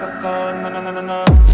na na na na na.